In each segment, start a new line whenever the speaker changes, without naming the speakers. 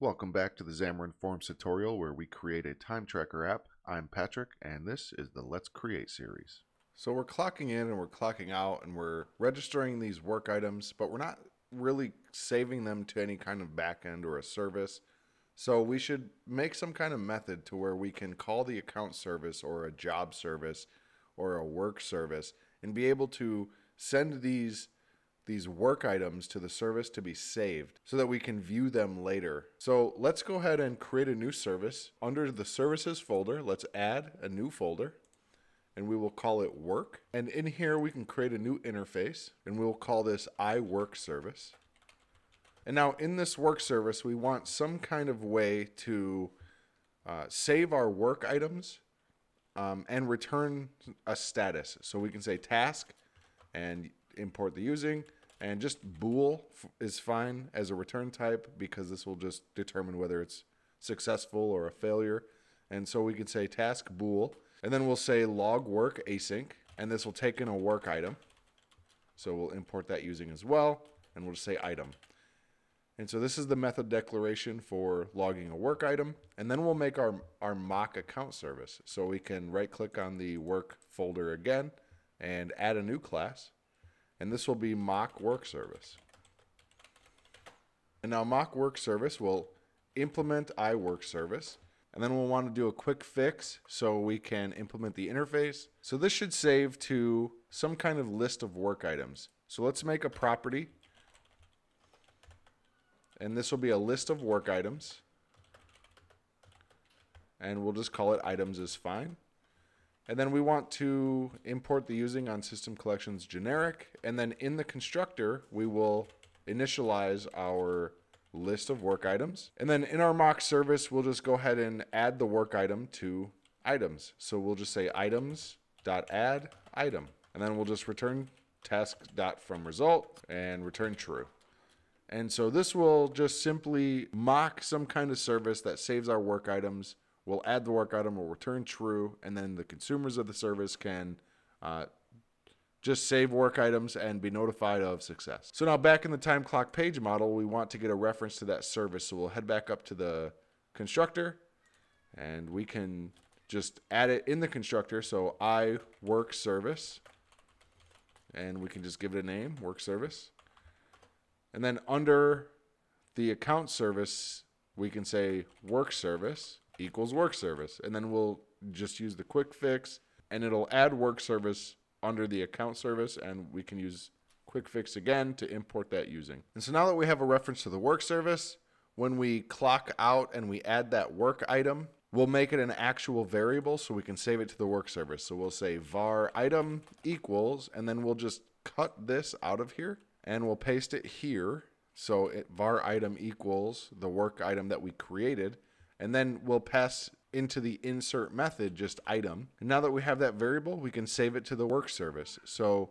Welcome back to the Xamarin Forms tutorial where we create a time tracker app. I'm Patrick and this is the Let's Create series.
So we're clocking in and we're clocking out and we're registering these work items, but we're not really saving them to any kind of backend or a service. So we should make some kind of method to where we can call the account service or a job service or a work service and be able to send these these work items to the service to be saved so that we can view them later. So let's go ahead and create a new service. Under the services folder, let's add a new folder and we will call it work. And in here we can create a new interface and we'll call this iWork service. And now in this work service, we want some kind of way to uh, save our work items um, and return a status. So we can say task and import the using and just bool is fine as a return type because this will just determine whether it's successful or a failure. And so we could say task bool, and then we'll say log work async, and this will take in a work item. So we'll import that using as well, and we'll just say item. And so this is the method declaration for logging a work item. And then we'll make our, our mock account service. So we can right click on the work folder again and add a new class and this will be mock work service. And now mock work service will implement iWork service, and then we'll want to do a quick fix so we can implement the interface. So this should save to some kind of list of work items. So let's make a property, and this will be a list of work items, and we'll just call it items is fine. And then we want to import the using on system collections generic. And then in the constructor, we will initialize our list of work items. And then in our mock service, we'll just go ahead and add the work item to items. So we'll just say items.add item. And then we'll just return task.from result and return true. And so this will just simply mock some kind of service that saves our work items We'll add the work item, we'll return true, and then the consumers of the service can uh, just save work items and be notified of success. So now back in the time clock page model, we want to get a reference to that service. So we'll head back up to the constructor and we can just add it in the constructor. So I work service and we can just give it a name, work service. And then under the account service, we can say work service equals work service. And then we'll just use the quick fix and it'll add work service under the account service and we can use quick fix again to import that using. And so now that we have a reference to the work service, when we clock out and we add that work item, we'll make it an actual variable so we can save it to the work service. So we'll say var item equals, and then we'll just cut this out of here and we'll paste it here. So it, var item equals the work item that we created and then we'll pass into the insert method just item. And now that we have that variable, we can save it to the work service. So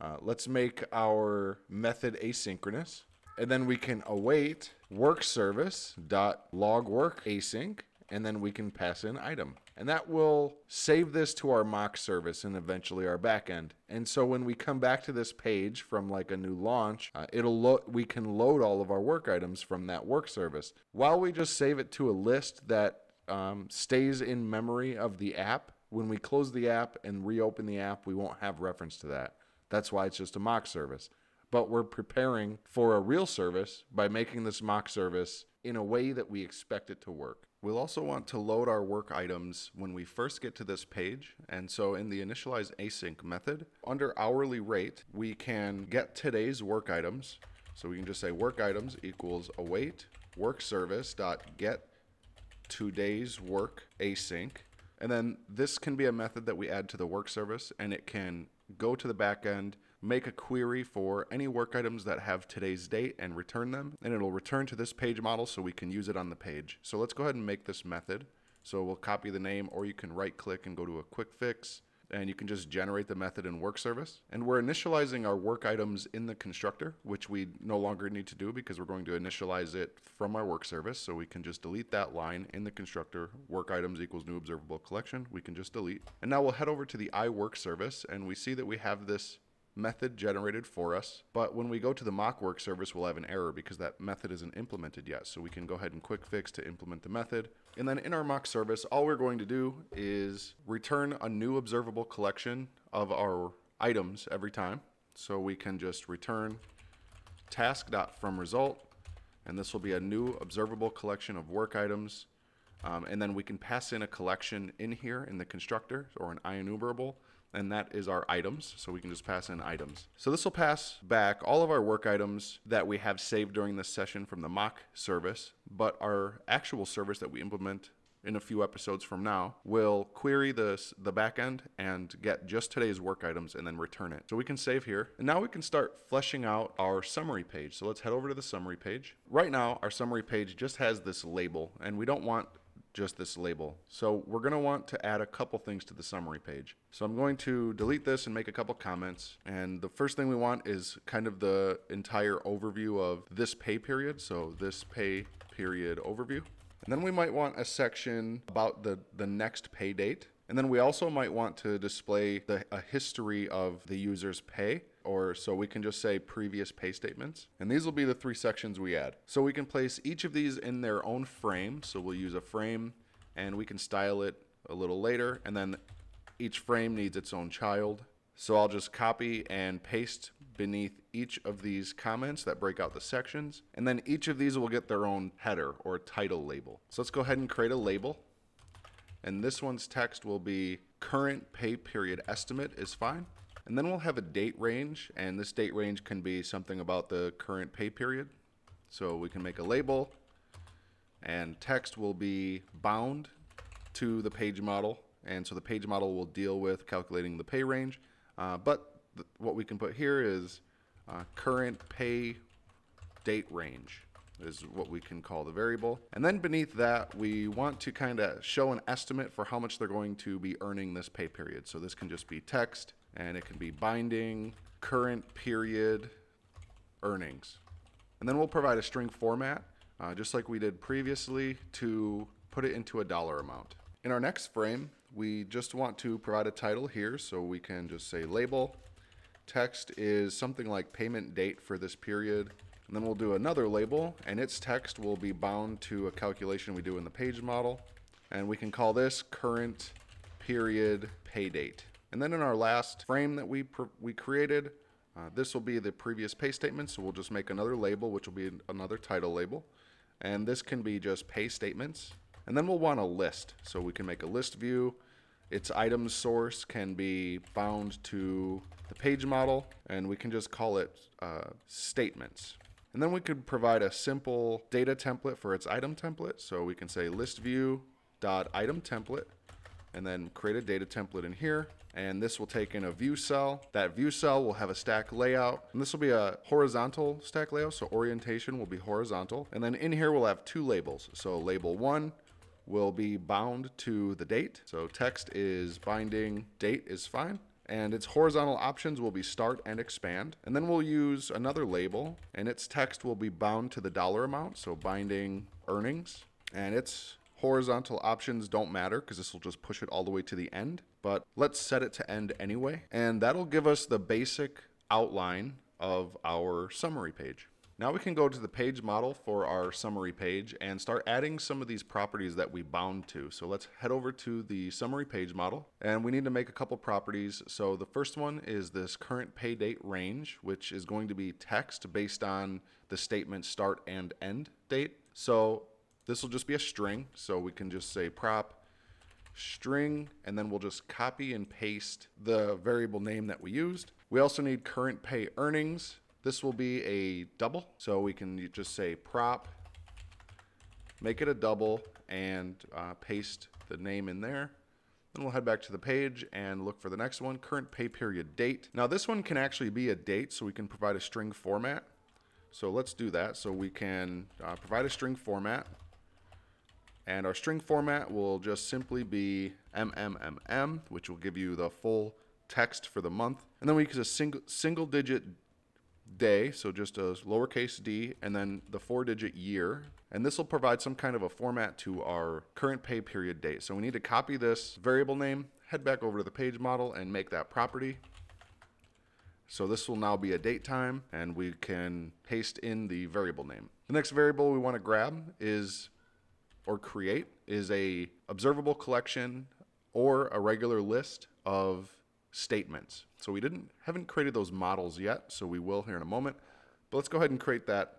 uh, let's make our method asynchronous. And then we can await work service dot log work async, and then we can pass in item. And that will save this to our mock service and eventually our backend. And so when we come back to this page from like a new launch, uh, it'll lo- we can load all of our work items from that work service. While we just save it to a list that um, stays in memory of the app, when we close the app and reopen the app, we won't have reference to that. That's why it's just a mock service. But we're preparing for a real service by making this mock service in a way that we expect it to work. We'll also want to load our work items when we first get to this page. And so in the initialize async method, under hourly rate, we can get today's work items. So we can just say work items equals await work service dot get today's work async. And then this can be a method that we add to the work service and it can go to the backend make a query for any work items that have today's date and return them. And it'll return to this page model so we can use it on the page. So let's go ahead and make this method. So we'll copy the name or you can right click and go to a quick fix and you can just generate the method in work service. And we're initializing our work items in the constructor, which we no longer need to do because we're going to initialize it from our work service. So we can just delete that line in the constructor, work items equals new observable collection. We can just delete. And now we'll head over to the iWork service and we see that we have this method generated for us. But when we go to the mock work service, we'll have an error because that method isn't implemented yet. So we can go ahead and quick fix to implement the method. And then in our mock service, all we're going to do is return a new observable collection of our items every time. So we can just return task.fromResult, and this will be a new observable collection of work items. Um, and then we can pass in a collection in here in the constructor or an IEnumerable, and that is our items. So we can just pass in items. So this will pass back all of our work items that we have saved during this session from the mock service, but our actual service that we implement in a few episodes from now will query the, the backend and get just today's work items and then return it. So we can save here. And now we can start fleshing out our summary page. So let's head over to the summary page. Right now, our summary page just has this label and we don't want just this label. So we're going to want to add a couple things to the summary page. So I'm going to delete this and make a couple comments. And the first thing we want is kind of the entire overview of this pay period. So this pay period overview. And then we might want a section about the, the next pay date. And then we also might want to display the, a history of the user's pay, or so we can just say previous pay statements. And these will be the three sections we add. So we can place each of these in their own frame. So we'll use a frame and we can style it a little later. And then each frame needs its own child. So I'll just copy and paste beneath each of these comments that break out the sections. And then each of these will get their own header or title label. So let's go ahead and create a label. And this one's text will be current pay period estimate is fine. And then we'll have a date range, and this date range can be something about the current pay period. So we can make a label, and text will be bound to the page model. And so the page model will deal with calculating the pay range. Uh, but what we can put here is uh, current pay date range is what we can call the variable. And then beneath that, we want to kind of show an estimate for how much they're going to be earning this pay period. So this can just be text and it can be binding, current period earnings. And then we'll provide a string format, uh, just like we did previously, to put it into a dollar amount. In our next frame, we just want to provide a title here, so we can just say label. Text is something like payment date for this period. And then we'll do another label, and its text will be bound to a calculation we do in the page model. And we can call this current period pay date. And then in our last frame that we, we created, uh, this will be the previous pay statement, so we'll just make another label, which will be another title label. And this can be just pay statements. And then we'll want a list, so we can make a list view. Its item source can be bound to the page model, and we can just call it uh, statements. And then we could provide a simple data template for its item template. So we can say list view dot item template and then create a data template in here. And this will take in a view cell. That view cell will have a stack layout. And this will be a horizontal stack layout. So orientation will be horizontal. And then in here, we'll have two labels. So label one will be bound to the date. So text is binding, date is fine and its horizontal options will be start and expand. And then we'll use another label, and its text will be bound to the dollar amount, so binding earnings. And its horizontal options don't matter because this will just push it all the way to the end. But let's set it to end anyway, and that'll give us the basic outline of our summary page. Now we can go to the page model for our summary page and start adding some of these properties that we bound to. So let's head over to the summary page model and we need to make a couple properties. So the first one is this current pay date range, which is going to be text based on the statement start and end date. So this will just be a string. So we can just say prop string and then we'll just copy and paste the variable name that we used. We also need current pay earnings this will be a double, so we can just say prop, make it a double, and uh, paste the name in there. Then we'll head back to the page and look for the next one, current pay period date. Now this one can actually be a date, so we can provide a string format. So let's do that. So we can uh, provide a string format. And our string format will just simply be MMMM, which will give you the full text for the month. And then we use a single, single digit day, so just a lowercase d, and then the four digit year. And this will provide some kind of a format to our current pay period date. So we need to copy this variable name, head back over to the page model and make that property.
So this will now be a date time and we can paste in the variable name. The next variable we want to grab is or create is a observable collection or a regular list of statements. So we didn't haven't created those models yet, so we will here in a moment. But let's go ahead and create that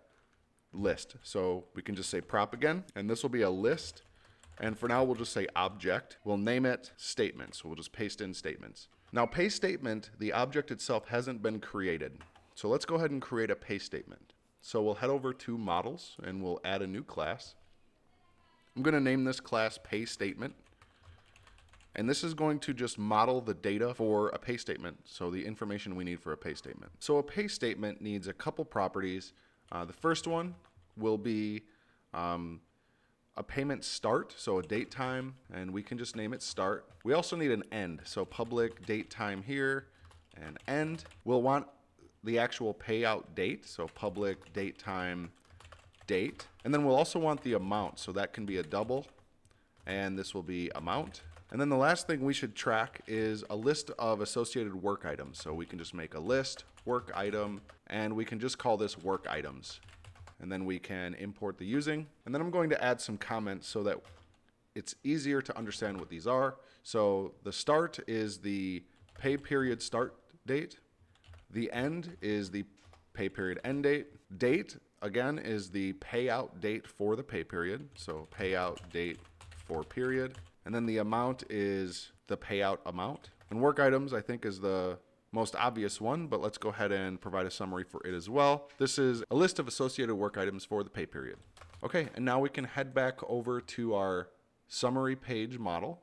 list. So we can just say prop again, and this will be a list. And for now, we'll just say object. We'll name it statements. So we'll just paste in statements. Now, pay statement, the object itself hasn't been created. So let's go ahead and create a pay statement. So we'll head over to models and we'll add a new class. I'm going to name this class pay statement. And this is going to just model the data for a pay statement, so the information we need for a pay statement. So a pay statement needs a couple properties. Uh, the first one will be um, a payment start, so a date time, and we can just name it start. We also need an end, so public date time here and end. We'll want the actual payout date, so public date time date. And then we'll also want the amount, so that can be a double, and this will be amount. And then the last thing we should track is a list of associated work items. So we can just make a list, work item, and we can just call this work items. And then we can import the using. And then I'm going to add some comments so that it's easier to understand what these are. So the start is the pay period start date. The end is the pay period end date. Date, again, is the payout date for the pay period. So payout date for period. And then the amount is the payout amount. And work items, I think, is the most obvious one, but let's go ahead and provide a summary for it as well. This is a list of associated work items for the pay period. Okay, and now we can head back over to our summary page model,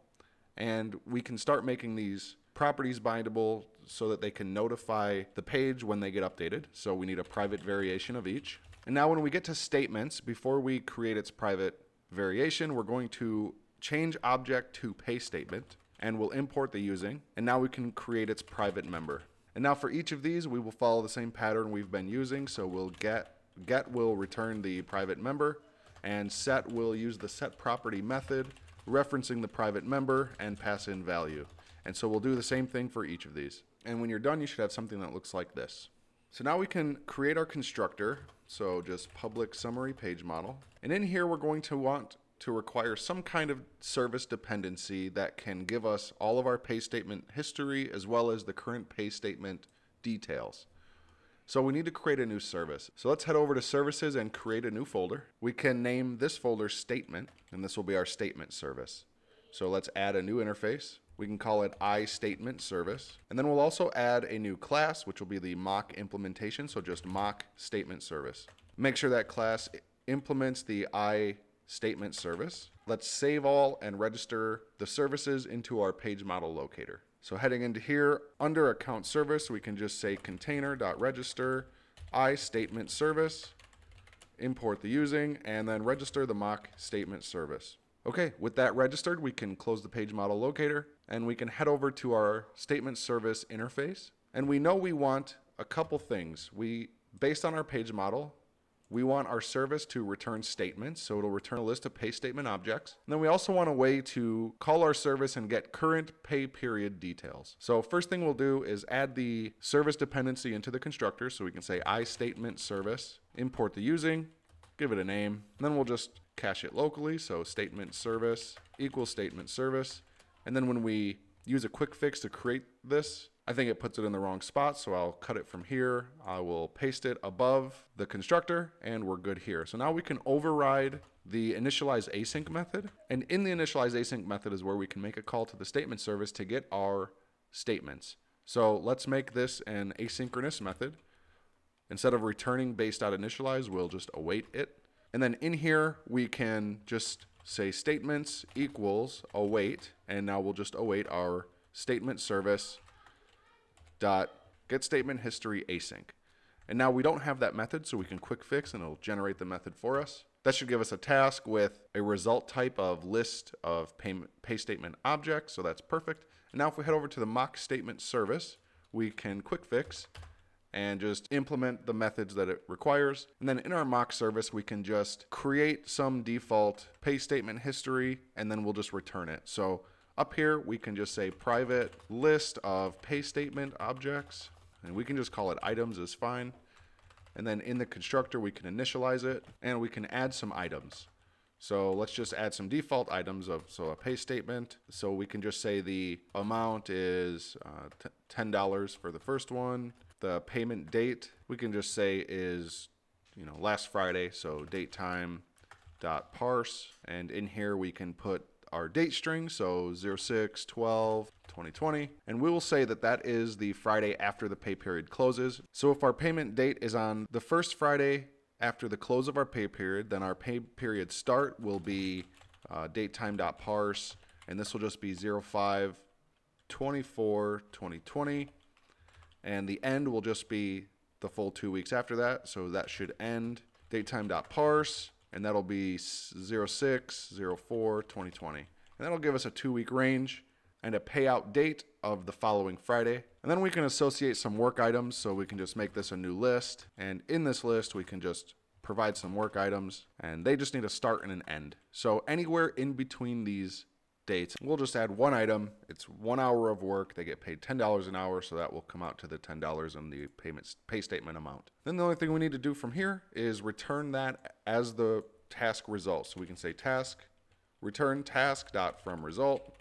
and we can start making these properties bindable so that they can notify the page when they get updated. So we need a private variation of each. And now when we get to statements, before we create its private variation, we're going to change object to pay statement and we'll import the using and now we can create its private member. And now for each of these we will follow the same pattern we've been using so we'll get get will return the private member and set will use the set property method referencing the private member and pass in value. And so we'll do the same thing for each of these. And when you're done you should have something that looks like this. So now we can create our constructor. So just public summary page model. And in here we're going to want to require some kind of service dependency that can give us all of our pay statement history as well as the current pay statement details. So we need to create a new service. So let's head over to services and create a new folder. We can name this folder statement, and this will be our statement service. So let's add a new interface. We can call it iStatement service. And then we'll also add a new class, which will be the mock implementation. So just mock statement service. Make sure that class implements the i statement service. Let's save all and register the services into our page model locator. So heading into here, under account service, we can just say container.register i statement service, import the using, and then register the mock statement service. Okay, with that registered, we can close the page model locator and we can head over to our statement service interface. And we know we want a couple things. We, based on our page model, we want our service to return statements, so it'll return a list of pay statement objects. And then we also want a way to call our service and get current pay period details. So first thing we'll do is add the service dependency into the constructor. So we can say I statement service, import the using, give it a name, and then we'll just cache it locally. So statement service equals statement service. And then when we use a quick fix to create this, I think it puts it in the wrong spot, so I'll cut it from here. I will paste it above the constructor, and we're good here. So now we can override the initialize async method. And in the initialize async method is where we can make a call to the statement service to get our statements. So let's make this an asynchronous method. Instead of returning base.initialize, we'll just await it. And then in here, we can just say statements equals await, and now we'll just await our statement service dot get statement history async. And now we don't have that method, so we can quick fix and it'll generate the method for us. That should give us a task with a result type of list of payment, pay statement objects, so that's perfect. And now if we head over to the mock statement service, we can quick fix and just implement the methods that it requires. And then in our mock service, we can just create some default pay statement history, and then we'll just return it. So up here, we can just say private list of pay statement objects, and we can just call it items is fine. And then in the constructor, we can initialize it and we can add some items. So let's just add some default items of so a pay statement. So we can just say the amount is uh, ten dollars for the first one. The payment date we can just say is you know last Friday. So date time dot parse and in here we can put our date string so 06 12 2020 and we will say that that is the Friday after the pay period closes. So if our payment date is on the first Friday after the close of our pay period, then our pay period start will be uh, datetime.parse, and this will just be 05 24 2020. And the end will just be the full two weeks after that. So that should end datetime.parse, and that'll be 06 04 2020. And that'll give us a two week range and a payout date of the following Friday. And then we can associate some work items. So we can just make this a new list. And in this list, we can just provide some work items and they just need a start and an end. So anywhere in between these dates, we'll just add one item. It's one hour of work. They get paid $10 an hour. So that will come out to the $10 in the payment pay statement amount. Then the only thing we need to do from here is return that as the task result. So we can say task return task dot from result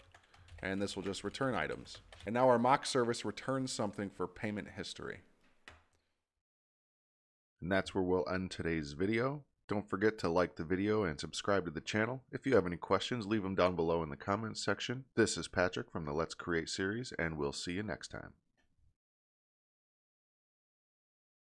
and this will just return items. And now our mock service returns something for payment history. And that's where we'll end today's video. Don't forget to like the video and subscribe to the channel. If you have any questions, leave them down below in the comments section. This is Patrick from the Let's Create series, and we'll see you next time.